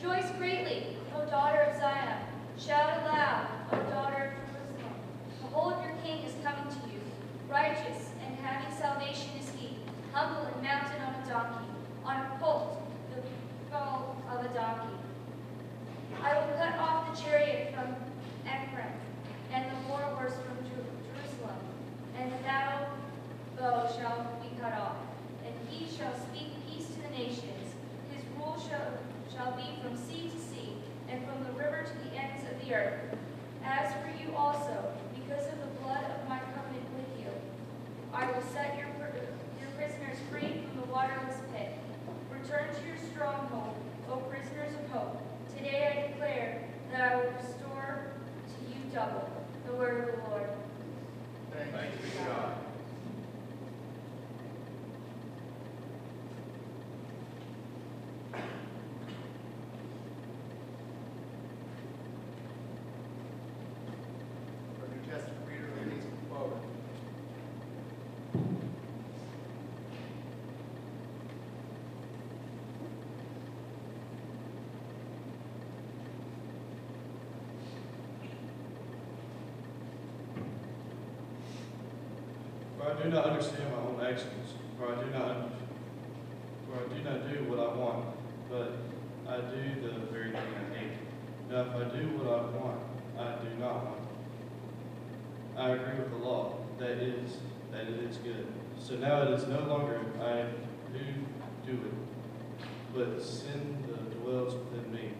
Joyce Great As for you also, because of the blood of my covenant with you, I will set your, your prisoners free from the waterless pit. Return to your stronghold, O prisoners of hope. Today I declare that I will restore to you double the word of the Lord. For I do not understand my own actions, for I do not, for I do not do what I want, but I do the very thing I hate. Now if I do what I want, I do not want. I agree with the law, that is, that it is good. So now it is no longer I who do it, but sin that dwells within me.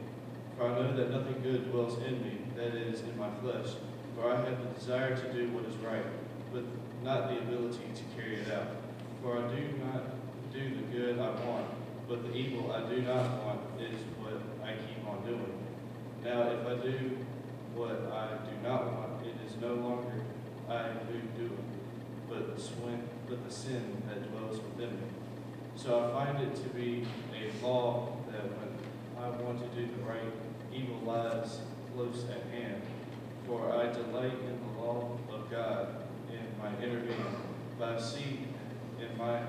For I know that nothing good dwells in me, that is, in my flesh. For I have the desire to do what is right, but not the ability to carry it out. For I do not do the good I want, but the evil I do not want is what I keep on doing. Now, if I do what I do not want, it is no longer I who do it, but the but the sin that dwells within me. So I find it to be a law that when I want to do the right, evil lies close at hand. For I delight in the law of God I see in my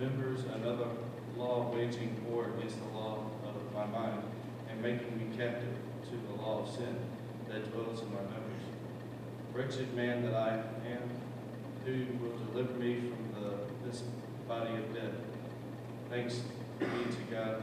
members another law waging war against the law of my mind, and making me captive to the law of sin that dwells in my members. Wretched man that I am, who will deliver me from the, this body of death? Thanks be to God